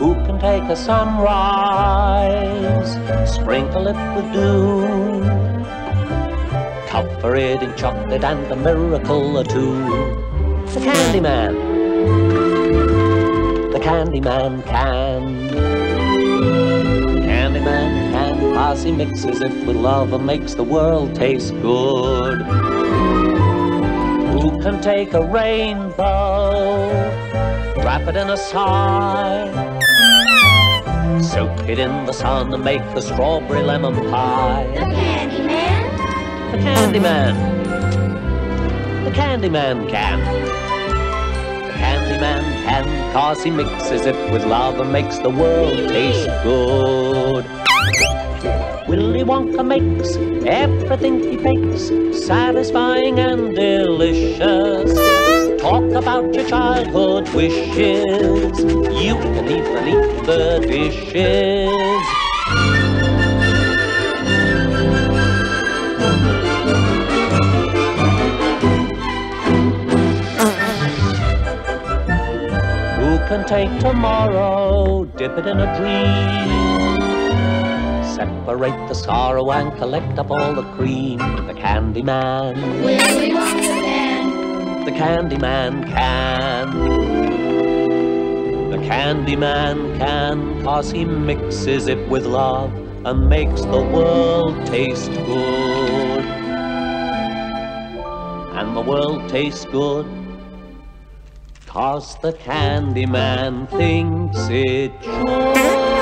Who can take a sunrise, sprinkle it with dew, cover it in chocolate and a miracle or two? The Candyman, the Candyman can. Candyman can, cause mixes it with love and makes the world taste good. Who can take a rainbow, wrap it in a sigh, soak it in the sun and make a strawberry lemon pie? The Candyman. The Candyman. The Candyman can. The Candyman can, cause he mixes it with love and makes the world taste good. Willy Wonka makes everything he bakes satisfying and delicious. About your childhood wishes. You can even eat the dishes. Who can take tomorrow, dip it in a dream? Separate the sorrow and collect up all the cream. The Candyman, Willy Wonka can. the Candyman can. The Candyman can, cause he mixes it with love and makes the world taste good. And the world tastes good Cause the Candyman thinks it should.